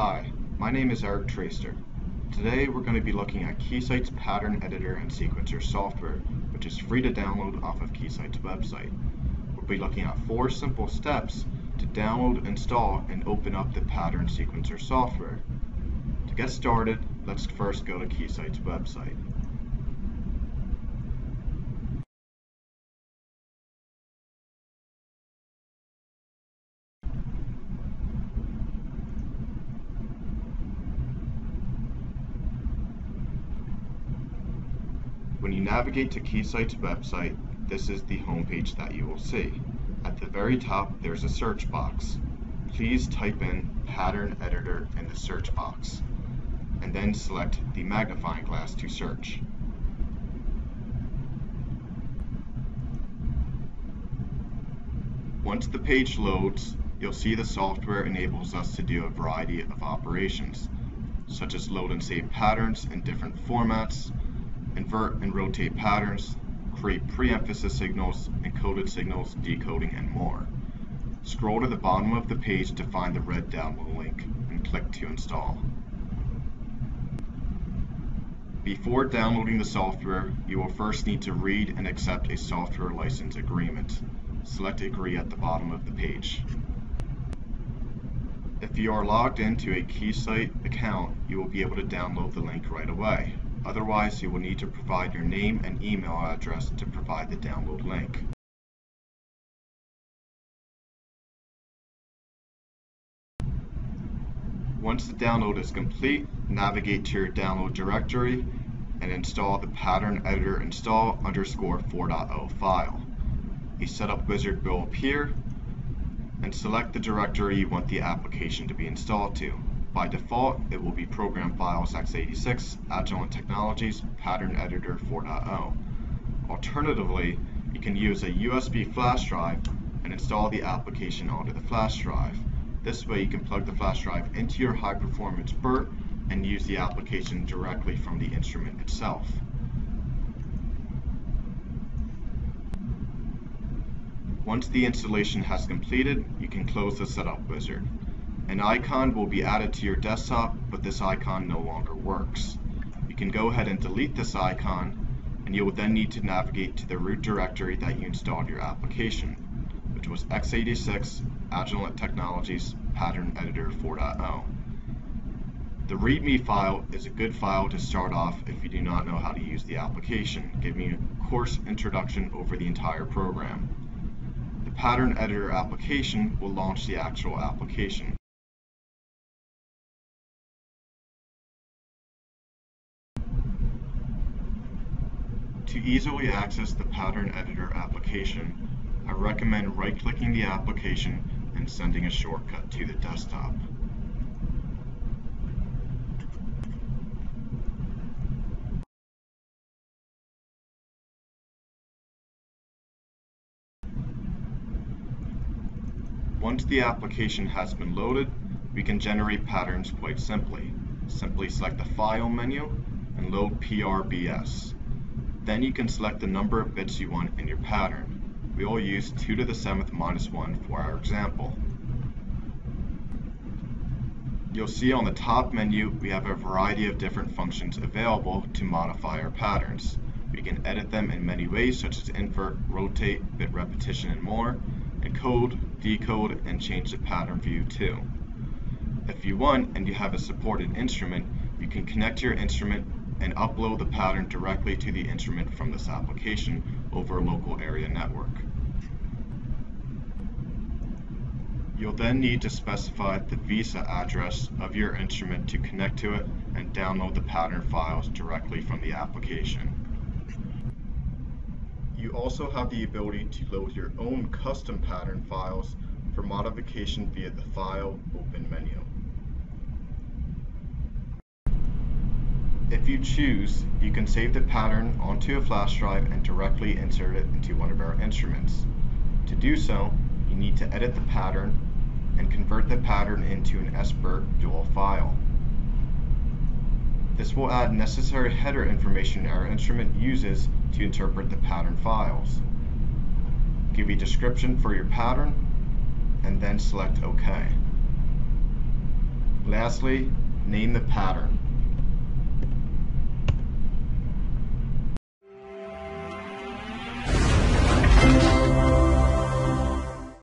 Hi, my name is Eric Traster. Today we're going to be looking at Keysight's Pattern Editor and Sequencer software, which is free to download off of Keysight's website. We'll be looking at four simple steps to download, install, and open up the Pattern Sequencer software. To get started, let's first go to Keysight's website. When you navigate to Keysight's website, this is the homepage that you will see. At the very top, there's a search box. Please type in Pattern Editor in the search box, and then select the magnifying glass to search. Once the page loads, you'll see the software enables us to do a variety of operations, such as load and save patterns in different formats, invert and rotate patterns, create pre-emphasis signals, encoded signals, decoding, and more. Scroll to the bottom of the page to find the red download link and click to install. Before downloading the software, you will first need to read and accept a software license agreement. Select Agree at the bottom of the page. If you are logged into a Keysight account, you will be able to download the link right away. Otherwise, you will need to provide your name and email address to provide the download link. Once the download is complete, navigate to your download directory and install the pattern editor install underscore 4.0 file. A setup wizard will appear and select the directory you want the application to be installed to. By default, it will be Program Files x86, Agilent Technologies, Pattern Editor 4.0. Alternatively, you can use a USB flash drive and install the application onto the flash drive. This way you can plug the flash drive into your high performance BERT and use the application directly from the instrument itself. Once the installation has completed, you can close the setup wizard. An icon will be added to your desktop, but this icon no longer works. You can go ahead and delete this icon, and you will then need to navigate to the root directory that you installed your application, which was x86 Agilent Technologies Pattern Editor 4.0. The README file is a good file to start off if you do not know how to use the application, giving you a course introduction over the entire program. The pattern editor application will launch the actual application. To easily access the Pattern Editor application, I recommend right-clicking the application and sending a shortcut to the desktop. Once the application has been loaded, we can generate patterns quite simply. Simply select the File menu and load PRBS. Then you can select the number of bits you want in your pattern. We will use 2 to the 7th minus 1 for our example. You'll see on the top menu we have a variety of different functions available to modify our patterns. We can edit them in many ways such as invert, rotate, bit repetition, and more, encode, decode, and change the pattern view too. If you want and you have a supported instrument, you can connect your instrument and upload the pattern directly to the instrument from this application over a local area network. You'll then need to specify the visa address of your instrument to connect to it and download the pattern files directly from the application. You also have the ability to load your own custom pattern files for modification via the File Open menu. If you choose, you can save the pattern onto a flash drive and directly insert it into one of our instruments. To do so, you need to edit the pattern and convert the pattern into an SBERT dual file. This will add necessary header information our instrument uses to interpret the pattern files. Give a description for your pattern and then select OK. Lastly, name the pattern.